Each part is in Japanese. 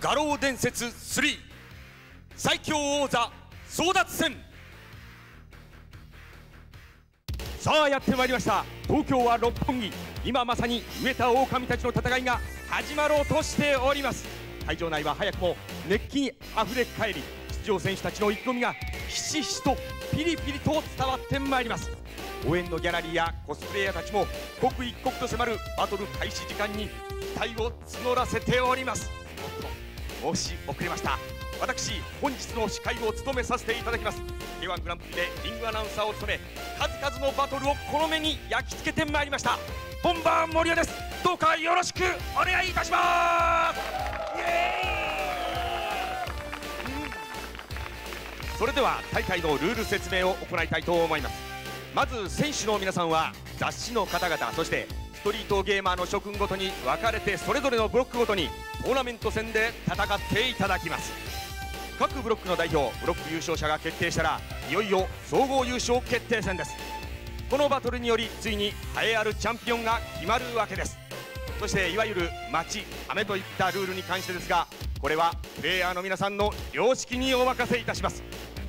画廊伝説3最強王座争奪戦。さあやってまいりました。東京は六本木。今まさに植えた狼たちの戦いが始まろうとしております。会場内は早くも熱気にあふれ返り出場選手たちの意気込みがひしひしとピリピリと伝わってまいります。応援のギャラリーやコスプレイヤーたちも刻一刻と迫るバトル開始時間に期待を募らせております。申し遅れました。私本日の司会を務めさせていただきます。K1 グランプリでリングアナウンサーを務め数々のバトルをこの目に焼き付けてまいりました。本番森尾です。どうかよろしくお願いいたします。イエーイ。それでは大会のルール説明を行いたいと思います。まず選手の皆さんは雑誌の方々そしてストリートゲーマーの諸君ごとに分かれてそれぞれのブロックごとにトーナメント戦で戦っていただきます。各ブロックの代表ブロック優勝者が決定したらいよいよ総合優勝決定戦です。このバトルによりついに栄えあるチャンピオンが決まるわけです。そしていわゆる待ち雨といったルールに関してですがこれはプレイヤーの皆さんの良識にお任せいたします。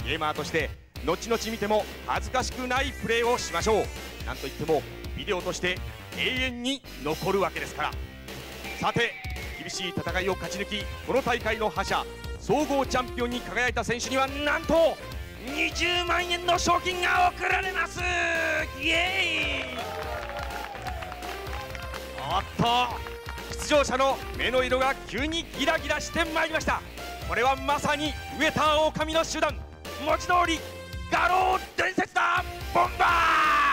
ゲーマーとして後々見ても恥ずかしくないプレーをしましょう。なんといってもビデオとして永遠に残るわけですから。さて厳しい戦いを勝ち抜きこの大会の覇者総合チャンピオンに輝いた選手にはなんと20万円の賞金が贈られます。イエーイ。おっと出場者の目の色が急にギラギラしてまいりました。これはまさに植えた狼の集団。文字通り画廊伝説だ。ボンバー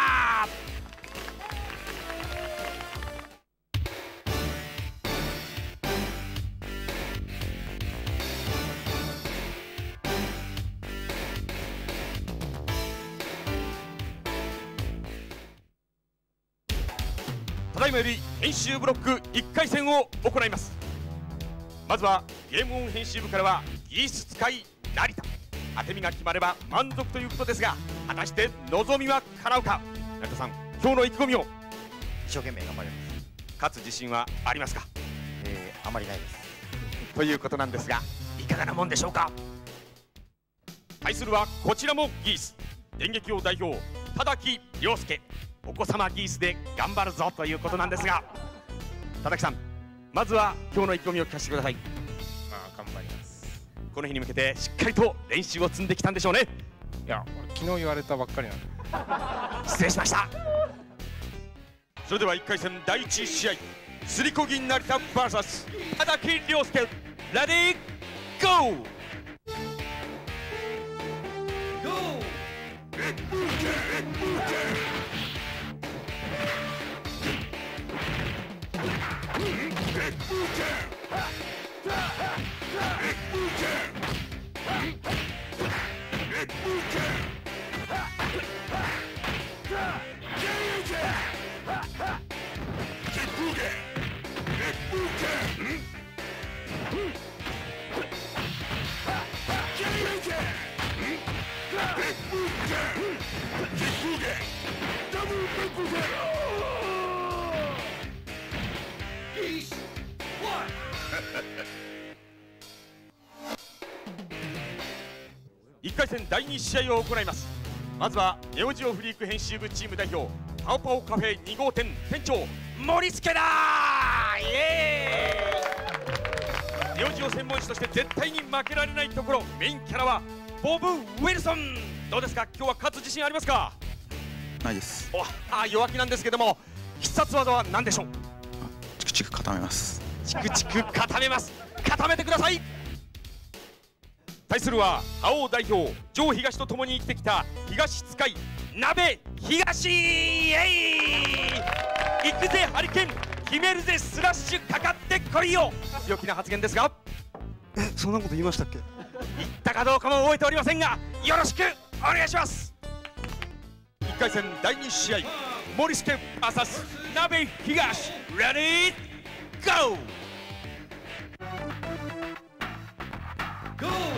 より編集ブロック1回戦を行います。まずはゲームオン編集部からは技術使い成田。当て身が決まれば満足ということですが果たして望みは叶うか？成田さん今日の意気込みを。一生懸命頑張ります。勝つ自信はありますか？えー、あまりないです。ということなんですがいかがなもんでしょうか？対するはこちらもギース電撃を代表田木亮介お子様ギースで頑張るぞということなんですが田木さんまずは今日の意気込みを聞かせてください。まあ頑張ります。この日に向けてしっかりと練習を積んできたんでしょうね。いや俺昨日言われたばっかりなんで。失礼しました。それでは1回戦第1試合すりこぎ成田 VS 田木亮介レディーゴー Peace. What? 1回戦第2試合を行います。まずはネオジオフリーク編集部チーム代表パオパオカフェ2号店店長森助だイエーイ!ネオジオ専門誌として絶対に負けられないところメインキャラはボブ・ウィルソン!どうですか?今日は勝つ自信ありますか?ないです。おあ弱気なんですけども必殺技は何でしょう?チクチク固めます。チクチク固めます。固めてください対するは覇王代表上東と共に生きてきた東使い鍋東!イエイ!行くぜハリケーン!決めるぜスラッシュかかってこいよ!強気な発言ですが。えそんなこと言いましたっけ？言ったかどうかも覚えておりませんがよろしくお願いします !1 回戦第2試合森助 VS 鍋東!レディーゴー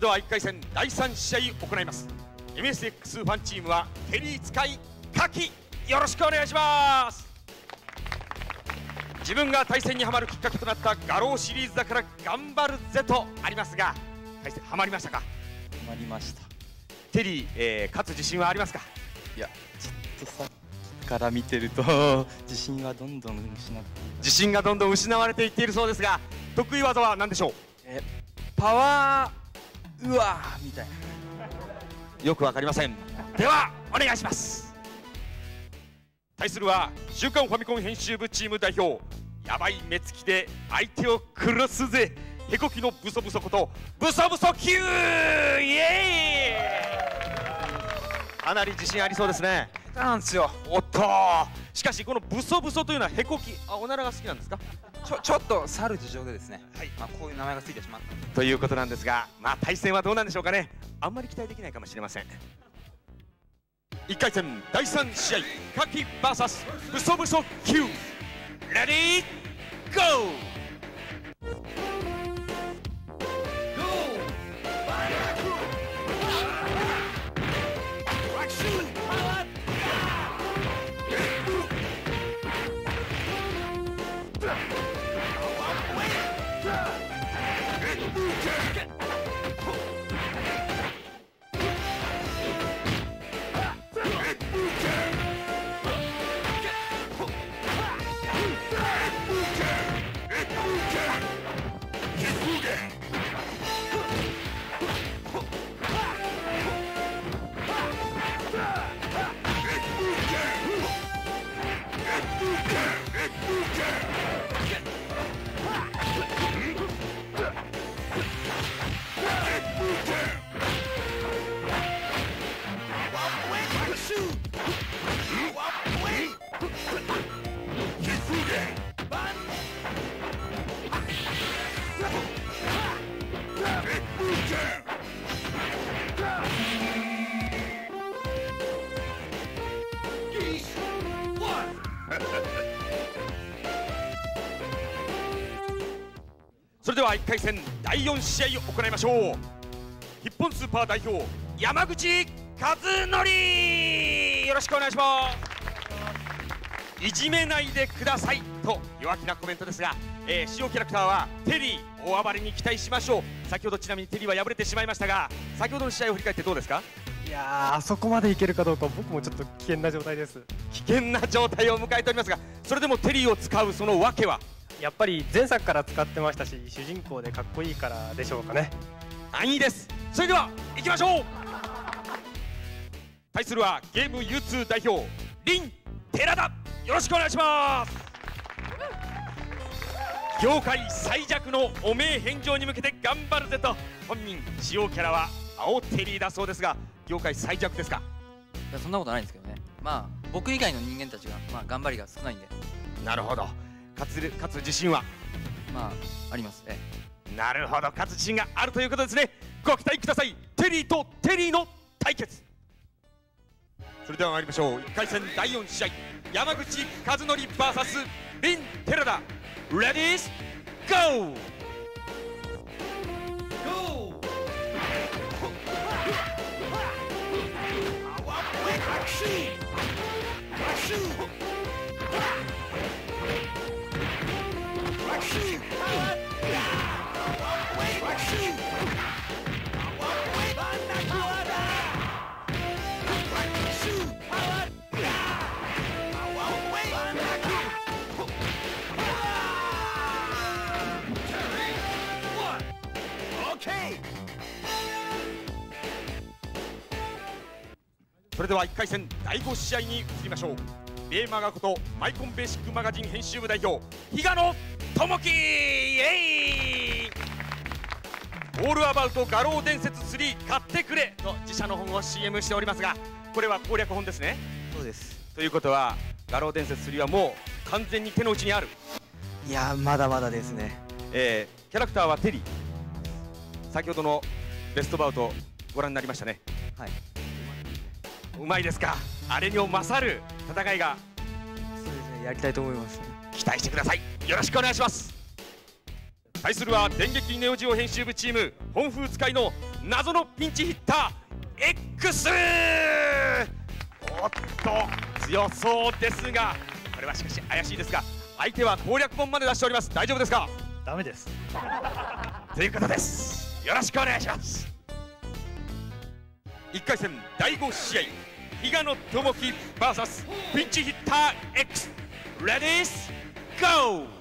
れでは1回戦第3試合行います。MSX ファンチームはテリー使いカキよろしくお願いします。自分が対戦にはまるきっかけとなった画廊シリーズだから頑張るぜとありますが対戦はまりましたか？決まりました。テリー、えー勝つ自信はありますか？いやちょっとさっきから見てると 自信はどんどん失って自信がどんどん失われていっているそうですが得意技は何でしょえパワーうわーみたいな。よくわかりません。ではお願いします。対するは「週刊ファミコン」編集部チーム代表やばい目つきで相手を殺すぜ。へこきのブソブソことブソブソ Q イエーイ！かなり自信ありそうですね。なんですよ。おっと。しかしこのブソブソというのはへこきあおならが好きなんですか？ちょちょっと去る事情でですね、はい。まあ、こういう名前がついてしまった。ということなんですがまあ対戦はどうなんでしょうかね。あんまり期待できないかもしれません。1回戦第3試合カキ VS ブソブソ Q レディーゴーそれでは1回戦第4試合を行いましょう。日本スーパー代表山口和則。よろしくお願いします。いじめないでくださいと弱気なコメントですが、えー、使用キャラクターはテリー大暴れに期待しましょう。先ほどちなみにテリーは敗れてしまいましたが先ほどの試合を振り返ってどうですか？いやーあそこまでいけるかどうか僕もちょっと危険な状態です。危険な状態を迎えておりますがそれでもテリーを使うその訳は？やっぱり前作から使ってましたし主人公でかっこいいからでしょうかね。安易です。それでは行きましょう。対するはゲーム U2 代表リン・寺田よろしくお願いします。業界最弱の汚名返上に向けて頑張るぜと。本人使用キャラは青テリーだそうですが業界最弱ですか？いやそんなことないんですけどね。まあ僕以外の人間たちが、まあ、頑張りが少ないんで。なるほど勝つ勝つ自信は？まあありますえなるほど勝つ自信があるということですね。ご期待ください。テリーとテリーの対決。それでは参りましょう。1回戦第4試合。山口和則 VS リン・寺田レディースゴーそれでは1回戦第5試合に移りましょう。ベーマガことマイコンベーシックマガジン編集部代表比嘉野智樹イエイ。オールアバウト画廊伝説3買ってくれと自社の本を CM しておりますがこれは攻略本ですね。そうです。ということは画廊伝説3はもう完全に手の内にある、いやまだまだですね。えーキャラクターはテリー。先ほどのベストバウトご覧になりましたね。はいうまいですか？あれにも勝る戦いが。そうですねやりたいと思います。期待してください。よろしくお願いします。対するは電撃ネオジオ編集部チーム本風使いの謎のピンチヒッター X おっと強そうですがこれはしかし怪しいですが相手は攻略本まで出しております。大丈夫ですか？ダメです。ということです。よろしくお願いします。1回戦第5試合比嘉野智樹 VS ピンチヒッター X レディースゴー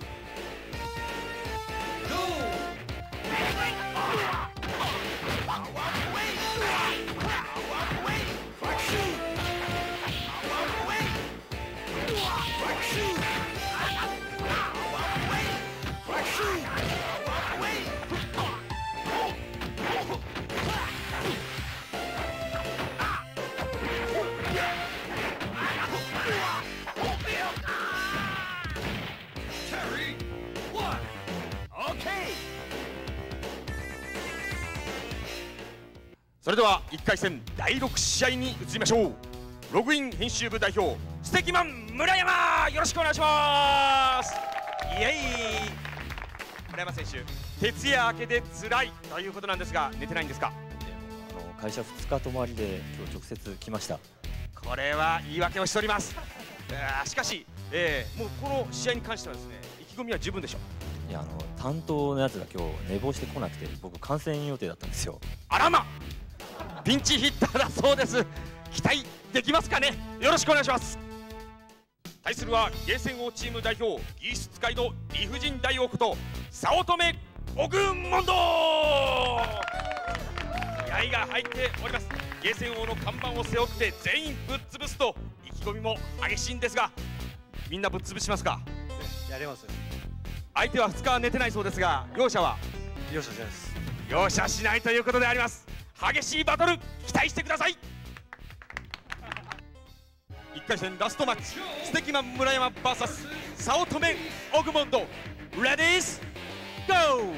それでは1回戦第6試合に移りましょう。ログイン編集部代表ステキマン村山よろしくお願いします。イエイ。村山選手徹夜明けで辛いということなんですが寝てないんですか？あの会社2日泊まりで今日直接来ました。これは言い訳をしております。しかし、えーもうこの試合に関してはですね意気込みは十分でしょう。いやあの担当のやつが今日寝坊してこなくて僕観戦予定だったんですよ。あらまピンチヒッターだそうです。期待できますかね？よろしくお願いします。対するはゲーセン王チーム代表技術使いの理不尽大王こと早乙女オグモンド気合が入っております。ゲーセン王の看板を背負って全員ぶっ潰すと意気込みも激しいんですがみんなぶっ潰しますか？やれます相手は2日は寝てないそうですが容赦は？容赦です。容赦しないということであります激しいバトル期待してください。1回戦ラストマッチステキマン村山 VS 早乙女オグモンドレディースゴー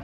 ！2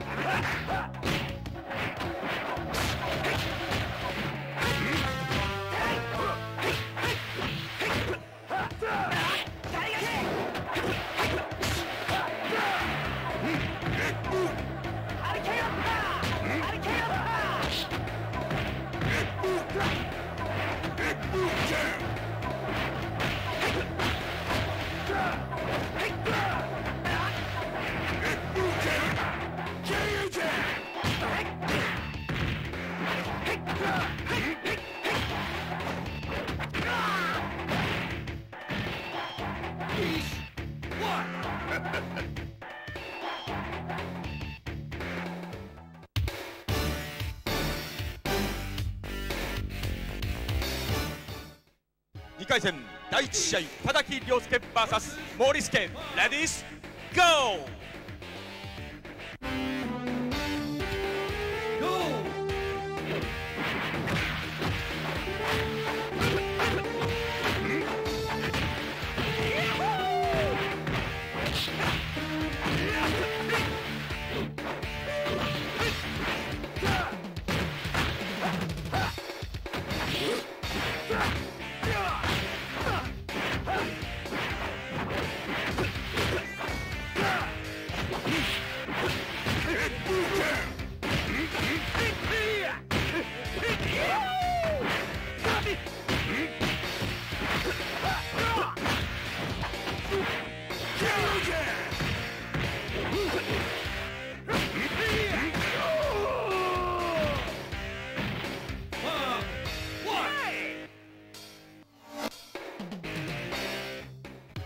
第1試合田崎亮介 VS 森助レディースゴー！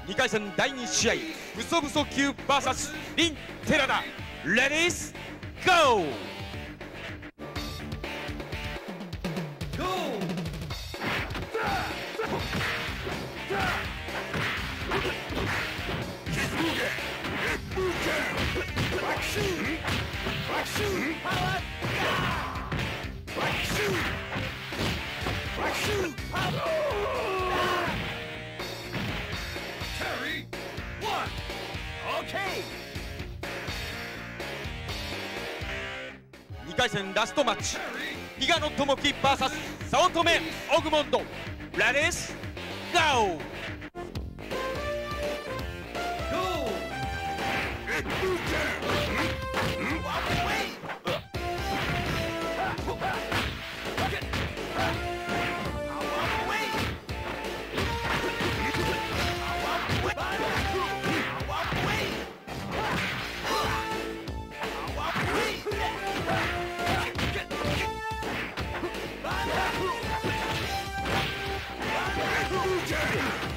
2回戦第2試合ブソブソ級 VS リン・寺田レディースゴー !2 回対戦ラストマッチ。比嘉の智樹 VS 早乙女オグモンドレディスゴー。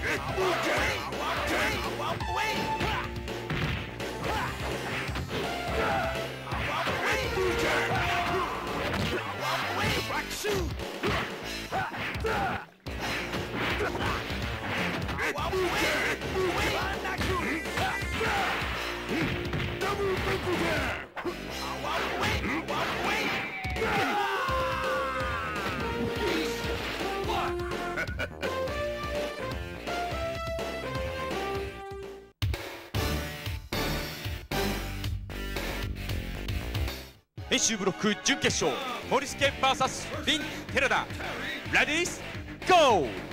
Double Double 編集ブロック準決勝。森助 VS リン・寺田レディースゴー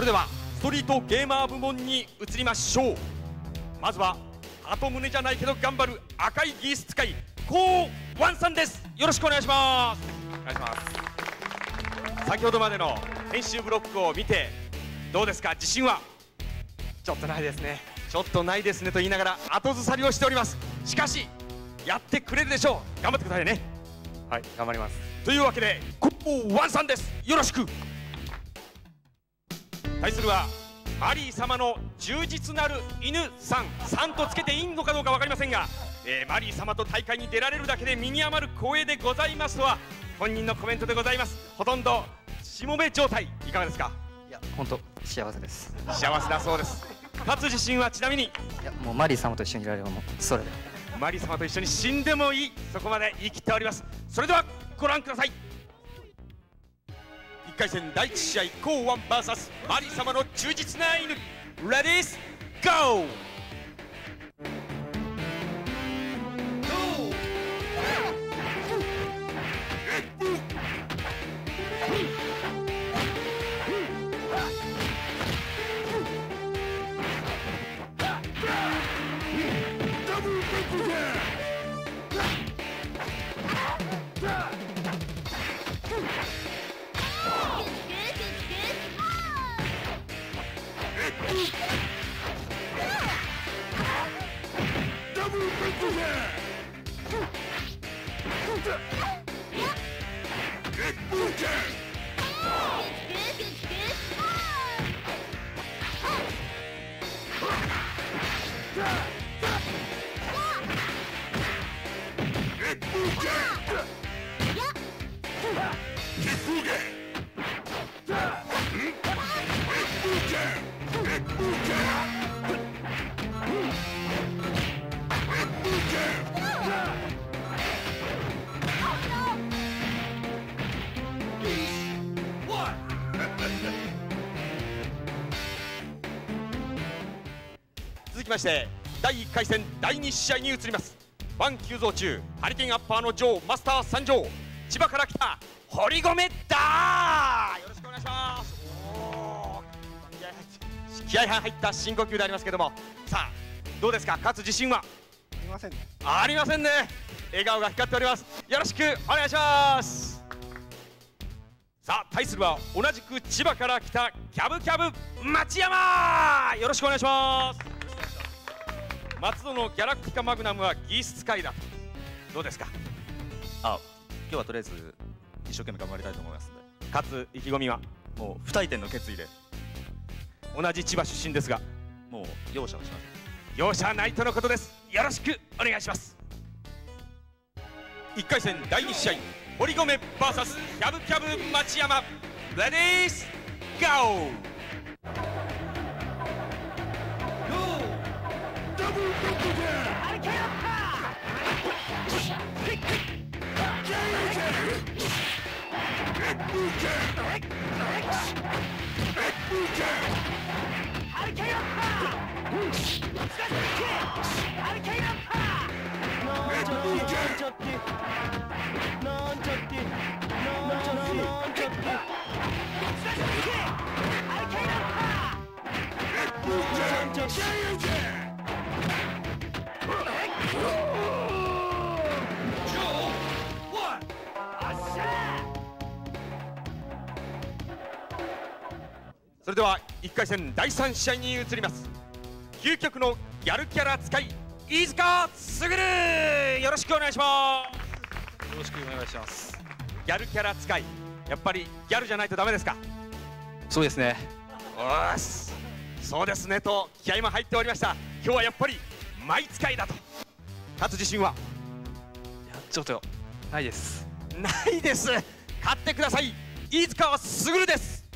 それではストリートゲーマー部門に移りましょう。まずは後胸じゃないけど頑張る赤いギース使いコウワンさんです。よろしくお願いします。お願いします。先ほどまでの編集ブロックを見てどうですか？自信は？ちょっとないですね。ちょっとないですねと言いながら後ずさりをしております。しかしやってくれるでしょう。頑張ってくださいね。はい頑張ります。というわけでコウワンさんです。よろしく対するはマリー様の充実なる犬さん。さんとつけていいのかどうか分かりませんが、えーマリー様と大会に出られるだけで身に余る光栄でございますとは本人のコメントでございます。ほとんどしもべ状態いかがですか？いや本当幸せです。幸せだそうです。勝つ自信はちなみに？いやもうマリー様と一緒にいられるのもそれで。マリー様と一緒に死んでもいい。そこまで言い切っております。それではご覧ください。1回戦第1試合コウワン VS マリ様の忠実な犬。レディースゴー。続きまして第1回戦第2試合に移ります。ファン急増中ハリケーンアッパーの女王マスター参上千葉から来た堀米だよろしくお願いします。気合い入った深呼吸でありますけども。さあどうですか？勝つ自信は？すみませんね。ありませんね。笑顔が光っております。よろしくお願いします。さあ対するは同じく千葉から来たキャブキャブ町山!よろしくお願いします松戸のギャラクティカマグナムは技術使いだ。どうですか？あ今日はとりあえず一生懸命頑張りたいと思いますんで。勝つ意気込みは？もう不退転の決意で。同じ千葉出身ですが。もう容赦をします容赦ないとのことです。よろしくお願いします。1回戦第2試合。堀米 VS キャブキャブ町山。レディースゴー Change it! それでは1回戦第3試合に移ります。究極のギャルキャラ使い飯塚卓よろしくお願いしますよろしくお願いします。ギャルキャラ使いやっぱりギャルじゃないとダメですか？そうですね。おーし。そうですねと気合も入っておりました。今日はやっぱり舞使いだと勝つ自信は？いやちょっとないです。ないです。勝ってください。飯塚卓です。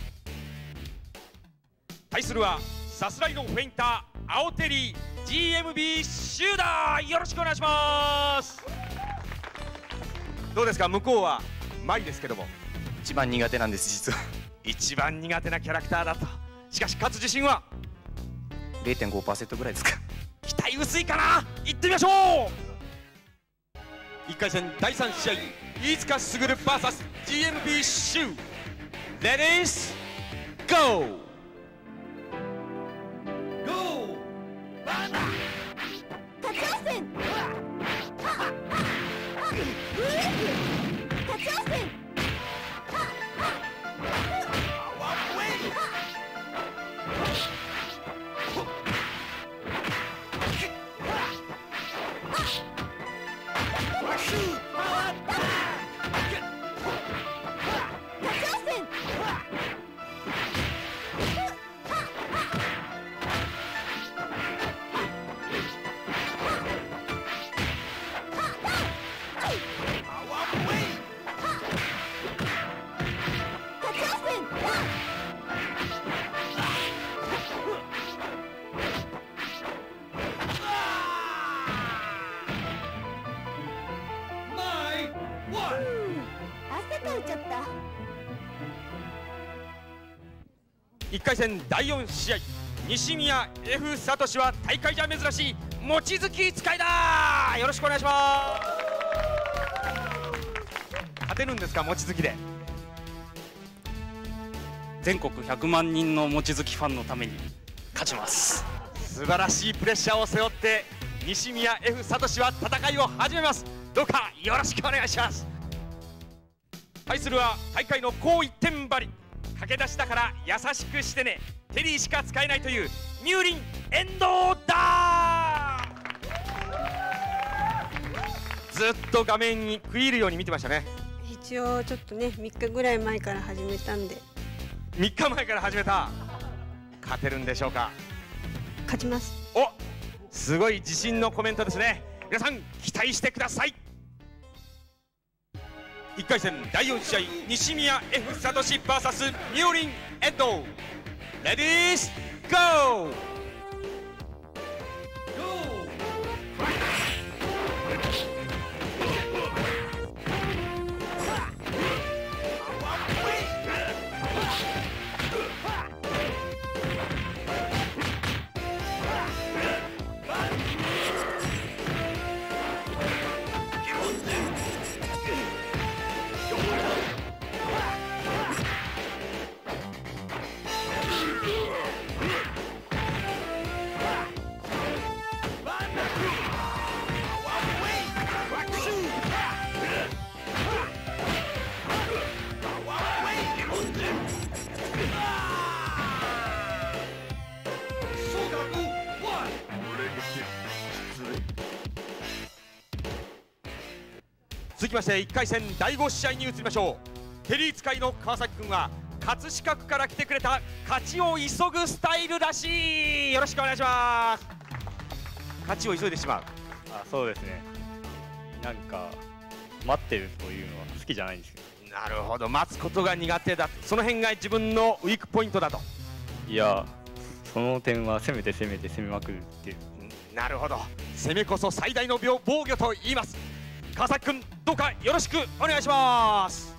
対するはさすらいのフェインター青テリー GMB シューダー。よろしくお願いします。どうですか？向こうは舞ですけども。一番苦手なんです実は。一番苦手なキャラクターだと。しかし勝つ自信は？0.5%ぐらいですか期待薄いかな？行ってみましょう！1回戦第3試合飯塚卓 VSGMB シューレディースゴー。汗かいちゃった1回戦第4試合西宮 F サトシは大会じゃ珍しい望月使いだ。よろしくお願いします。勝てるんですか望月で？全国100万人の望月ファンのために。勝ちます。素晴らしいプレッシャーを背負って西宮 F サトシは戦いを始めます。どうかよろしくお願いします対するは大会の高一点張り。駆け出しだから優しくしてね。テリーしか使えないというミューリン遠藤だ。ずっと画面に食い入るように見てましたね。一応ちょっとね3日ぐらい前から始めたんで。3日前から始めた。勝てるんでしょうか。勝ちます。おすごい自信のコメントですね。皆さん期待してください1回戦第4試合西宮 F サトシ VS ミューリンエッドレディースゴー。きまして1回戦第5試合に移りましょう。テリー使いの川崎君は葛飾区から来てくれた勝ちを急ぐスタイルらしい。よろしくお願いします。勝ちを急いでしまう。あそうですね。なんか待ってるというのは好きじゃないんですけど。なるほど。待つことが苦手だ。その辺が自分のウィークポイントだと。いやその点は攻めて攻めて攻めまくるっていう。なるほど。攻めこそ最大の病防御と言います川崎君どうかよろしくお願いします。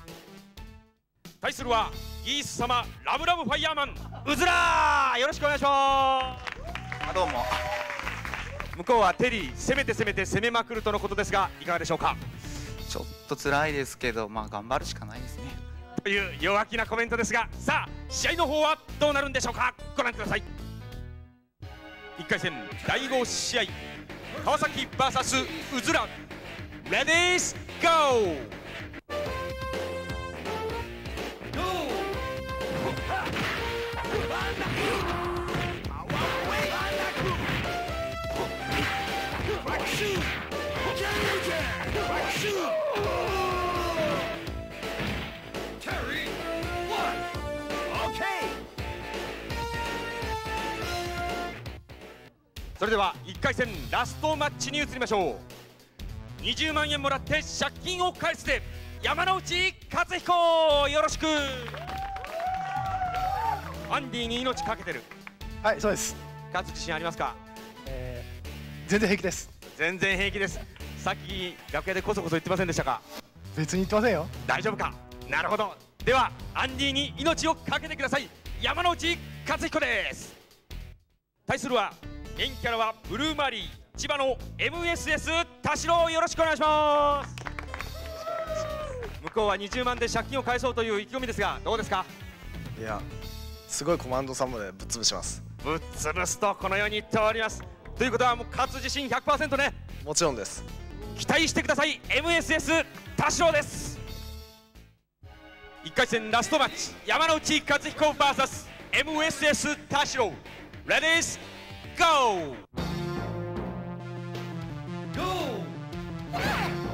対するはギース様ラブラブファイヤーマンうずらーよろしくお願いします。あどうも。向こうはテリー攻めて攻めて攻めまくるとのことですがいかがでしょうか？ちょっと辛いですけどまあ頑張るしかないですね。という弱気なコメントですがさあ試合の方はどうなるんでしょうか？ご覧ください。1回戦第5試合川崎 VS うずらレディースゴーそれでは1回戦ラストマッチに移りましょう20万円もらって借金を返すで山之内克彦よろしく。アンディに命かけてる。はいそうです、勝つ自信ありますか？えー、全然平気です。全然平気です。さっき楽屋でこそこそ言ってませんでしたか？別に言ってませんよ。大丈夫か？なるほど。ではアンディに命をかけてください。山之内克彦です。対するはメインキャラはブルーマリー千葉の MSS 田代よろしくお願いします。向こうは20万で借金を返そうという意気込みですがどうですか？いやすごいコマンドさんまでぶっ潰します。ぶっ潰すとこのように言っております。ということはもう勝つ自信100%ね。もちろんです。期待してください MSS 田代です。1回戦ラストマッチ。山之内克彦 VSMSS 田代レディースゴ two, three.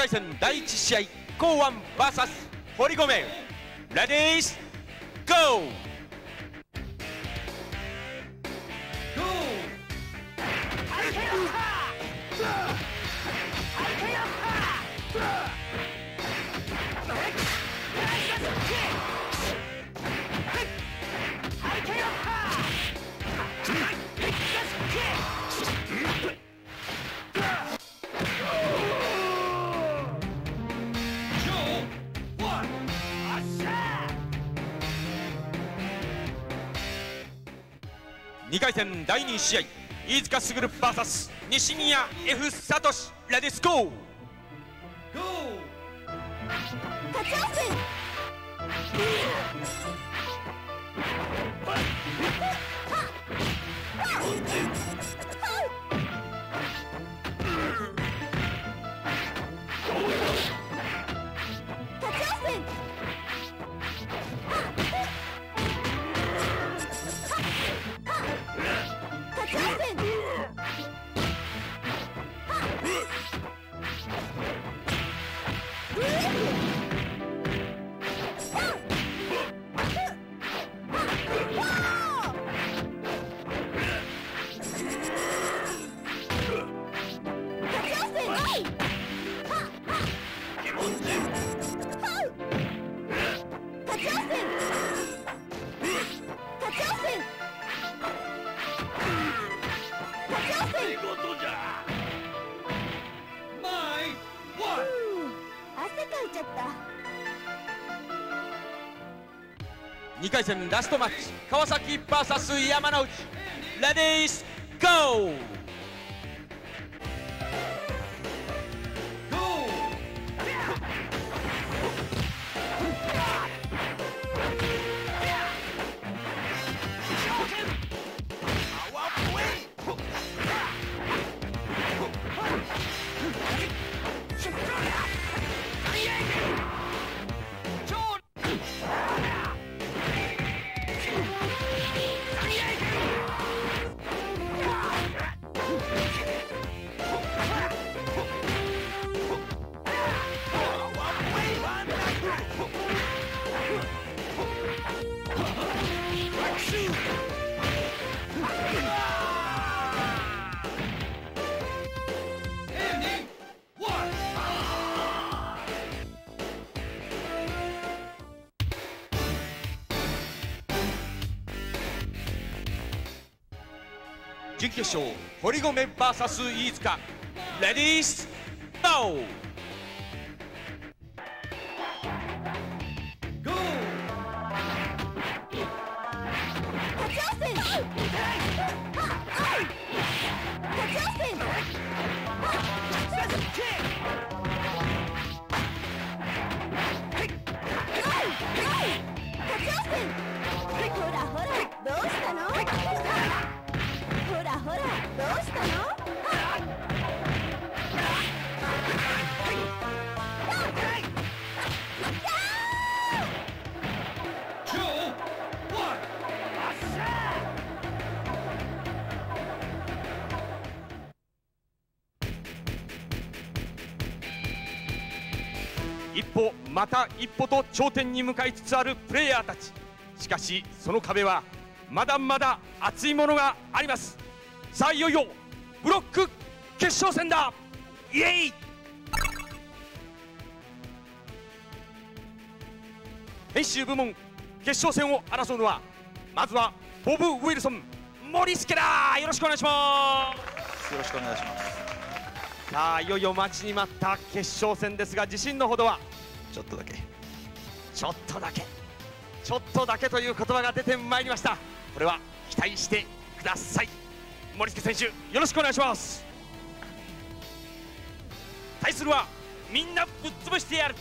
回戦第1試合コーワン VS 堀米レディースゴー！2試合飯塚卓 VS 西宮 F サトシレディスゴー。ゴー。タッチア2回戦ラストマッチ。川崎 VS. 山内レディースゴー準決勝堀米 VS 飯塚。レディースゴ一歩と頂点に向かいつつあるプレイヤーたち。しかしその壁はまだまだ厚いものがあります。さあいよいよブロック決勝戦だ。イエイ！編集部門決勝戦を争うのはまずはボブ・ウィルソン。森助だ！よろしくお願いします。よろしくお願いします。さあいよいよ待ちに待った決勝戦ですが自信のほどは？ちょっとだけちょっとだけ。ちょっとだけという言葉が出てまいりました。これは期待してください。森助選手よろしくお願いします。対するはみんなぶっ潰してやる。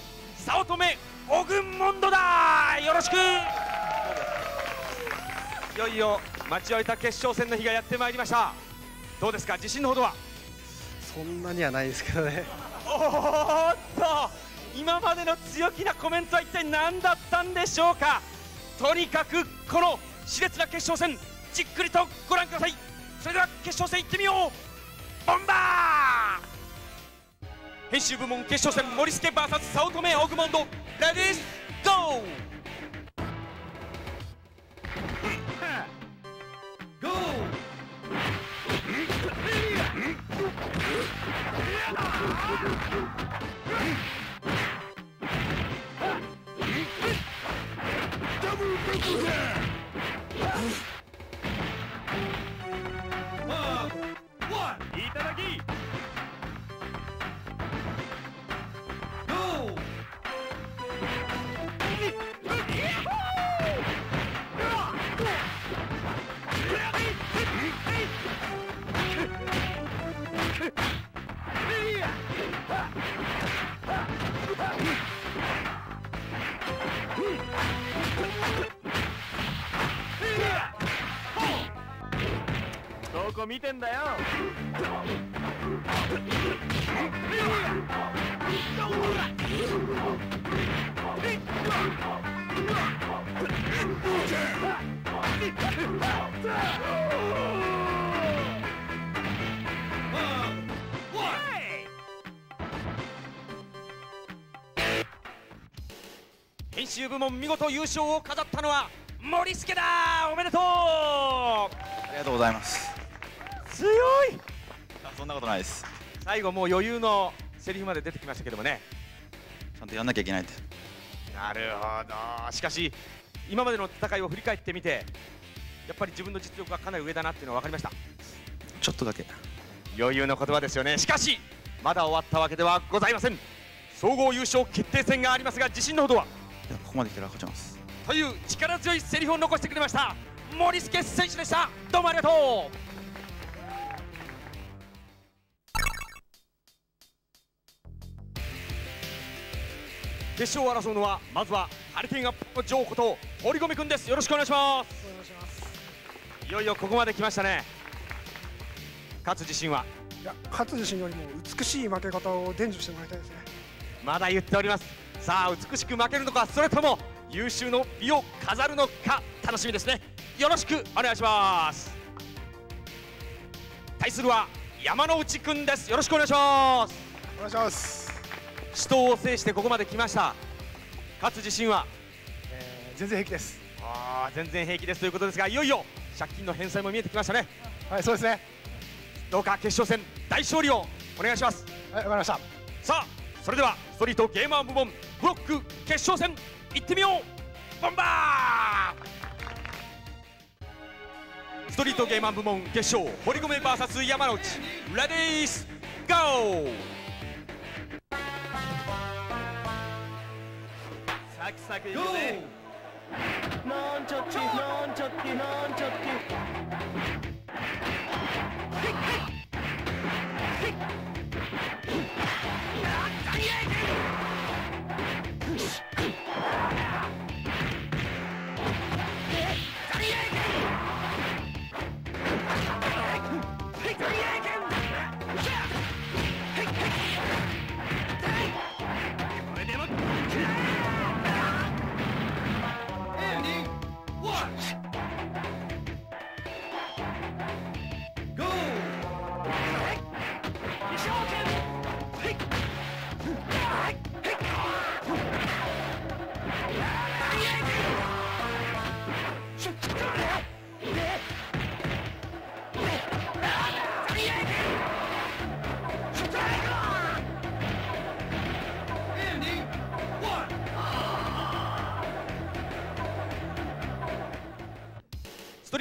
早乙女オグモンドだ。よろしく。いよいよ待ちわびた決勝戦の日がやってまいりました。どうですか？自信のほどは？そんなにはないですけどね。おーっと今までの強気なコメントは一体何だったんでしょうか？とにかくこの熾烈な決勝戦じっくりとご覧ください。それでは決勝戦行ってみよう。ボンバー！編集部門決勝戦森助 VS 早乙女オグモンドレディースゴー！いたいただきこ見てんだよ。編集部門見事優勝を飾ったのは森助だ。おめでとう。ありがとうございます強い。あそんなことないです。最後もう余裕のセリフまで出てきましたけどもね。ちゃんとやんなきゃいけないって。なるほど。しかし今までの戦いを振り返ってみてやっぱり自分の実力がかなり上だなっていうのは分かりました。ちょっとだけ。余裕の言葉ですよね。しかしまだ終わったわけではございません。総合優勝決定戦がありますが自信のほどは？いやここまで来たら勝ちます。という力強いセリフを残してくれました。森助選手でした。どうもありがとう決勝を争うのはまずはハリケーンアップのジョーこと堀米くんです。よろしくお願いします。お願いします。いよいよここまで来ましたね。勝つ自信は？いや勝つ自信よりも美しい負け方を伝授してもらいたいですね。まだ言っております。さあ美しく負けるのかそれとも優秀の美を飾るのか楽しみですね。よろしくお願いします。対するは山之内くんです。よろしくお願いします。お願いします死闘を制してここまで来ました。勝つ自信は？えー全然平気です。ああ全然平気ですということですがいよいよ借金の返済も見えてきましたね。はいそうですね。どうか決勝戦大勝利をお願いします。はいわかりました。さあそれではストリートゲーマー部門ブロック決勝戦いってみよう！ボンバー！ストリートゲーマー部門決勝堀米 VS 山之内レディースゴーサクサクいくねなんちゃってなんちゃってな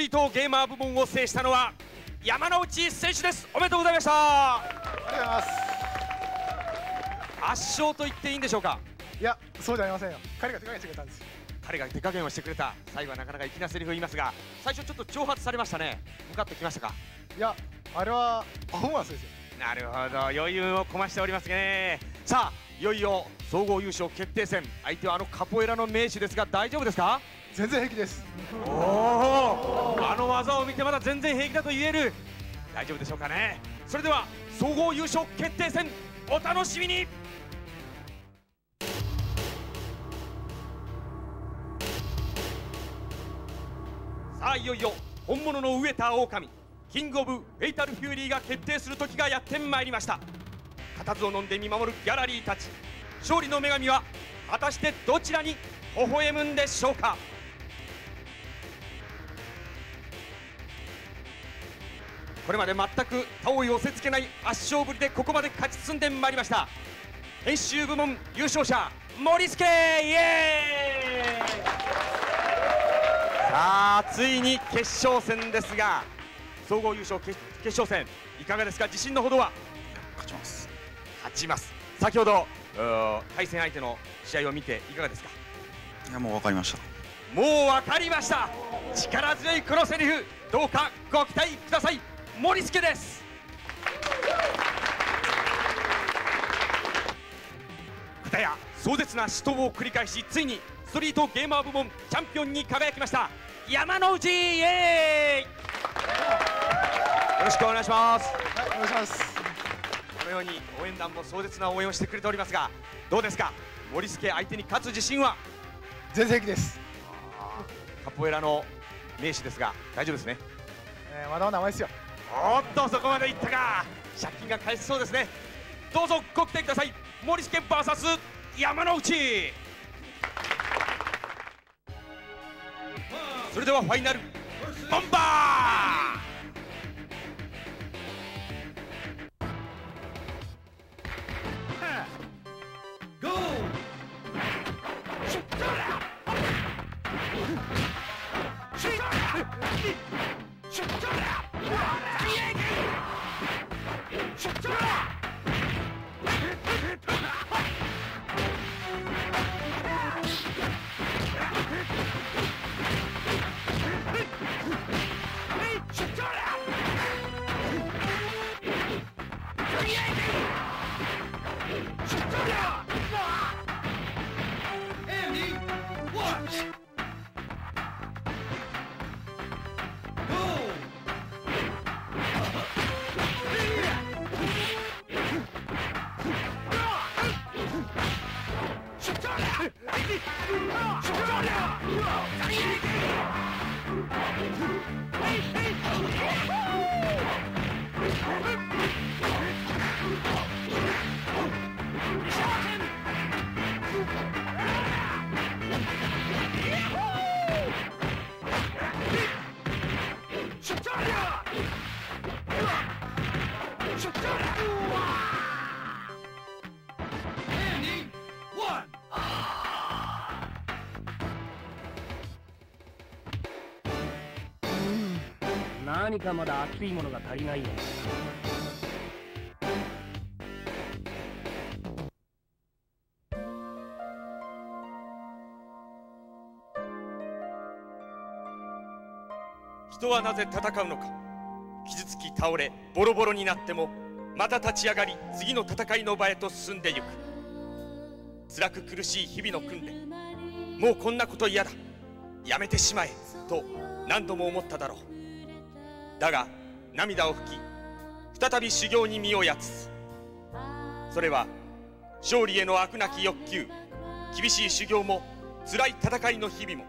んちゃってストリートゲーマー部門を制したのは山之内選手です。おめでとうございました。ありがとうございます圧勝と言っていいんでしょうか？いやそうじゃありませんよ。彼が手加減してくれたんです。彼が手加減をしてくれた。最後はなかなか粋なセリフを言いますが最初ちょっと挑発されましたね。向かってきましたか？いやあれはパフォーマンスですよ。なるほど。余裕をこましておりますね。さあいよいよ総合優勝決定戦。相手はあのカポエラの名手ですが大丈夫ですか？全然平気です。おおあの技を見てまだ全然平気だと言える。大丈夫でしょうかね。それでは総合優勝決定戦お楽しみに。さあいよいよ本物の飢えた狼 King of Fatal Fury が決定する時がやってまいりました。固唾を飲んで見守るギャラリーたち勝利の女神は果たしてどちらに微笑むんでしょうか。これまで全く他を寄せつけない圧勝ぶりでここまで勝ち進んでまいりました。編集部門優勝者森助イエーイ！さあついに決勝戦ですが総合優勝決決勝戦いかがですか？自信のほどは？勝ちます。勝ちます。先ほど対戦相手の試合を見ていかがですか？いやもう分かりました。もう分かりました。力強いこのセリフどうかご期待ください森助です。片や壮絶な死闘を繰り返しついにストリートゲーマー部門チャンピオンに輝きました山之内イエーイ。よろしくお願いします。はいお願いします。このように応援団も壮絶な応援をしてくれておりますがどうですか？森助相手に勝つ自信は？全然平気です、カポエラの名手ですが大丈夫ですね？えーまだまだ甘いですよおっとそこまでいったか。借金が返せそうですね。どうぞご期待ください。森助 VS 山之内。それではファイナル。ボンバー。何かまだ熱いものが足りないよ。人はなぜ戦うのか。傷つき倒れボロボロになってもまた立ち上がり次の戦いの場へと進んでゆく。辛く苦しい日々の訓練。もうこんなこと嫌だ。やめてしまえ。と何度も思っただろう。だが涙を拭き再び修行に身をやつ。それは勝利への飽くなき欲求厳しい修行も辛い戦いの日々も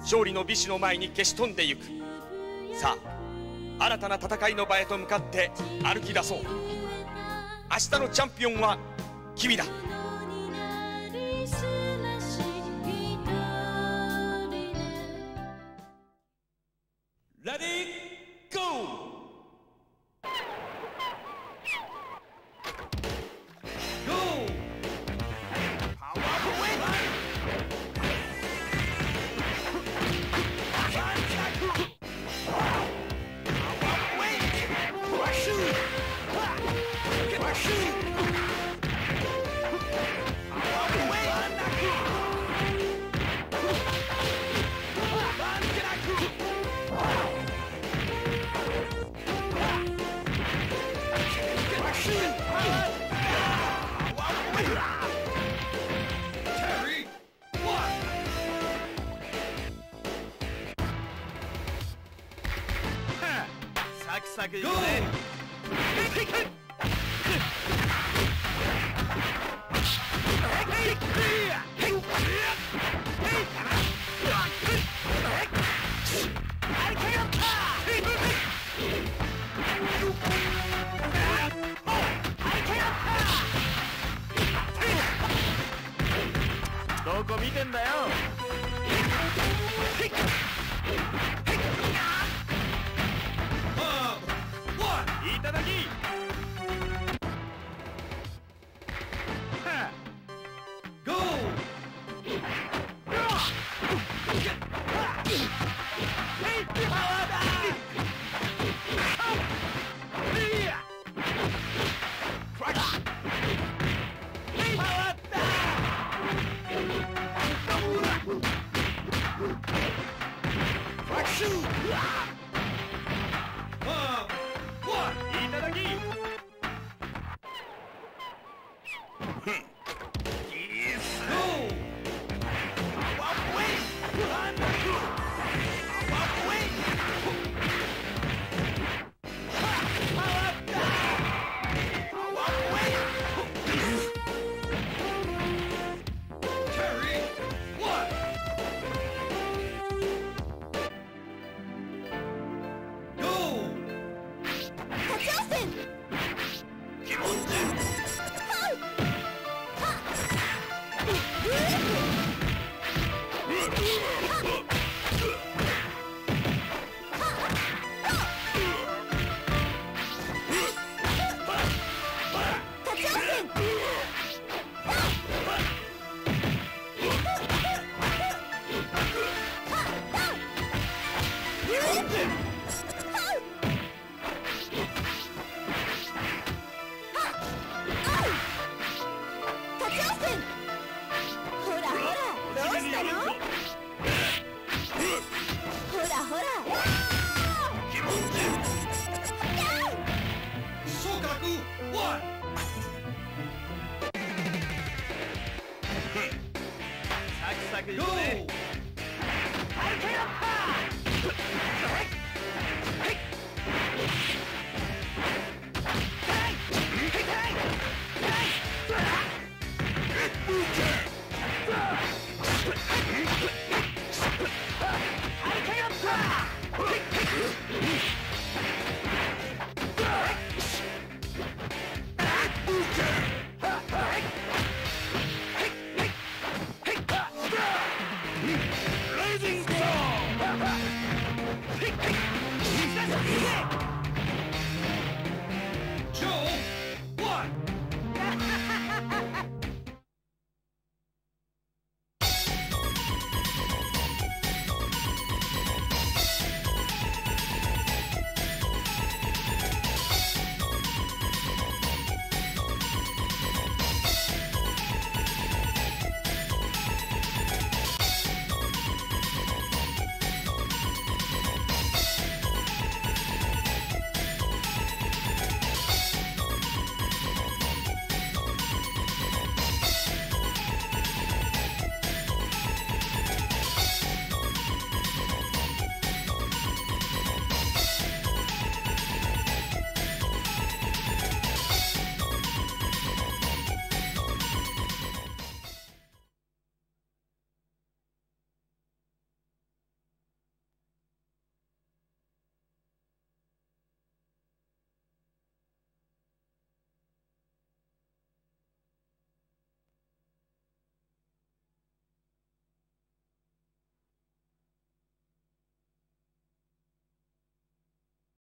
勝利の美酒の前に消し飛んでゆく。さあ新たな戦いの場へと向かって歩き出そう。明日のチャンピオンは君だ。